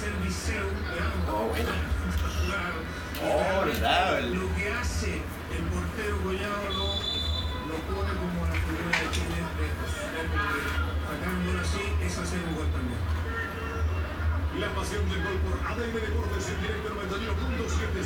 hacer Viseu. Oh, bueno. Oh, verdad, el- Lo que hace el portero Collado lo, lo pone como la figura de Chile, de, sacándolo así, es hacer un gol también. La pasión del gol por ADN Deportes en directo 91.7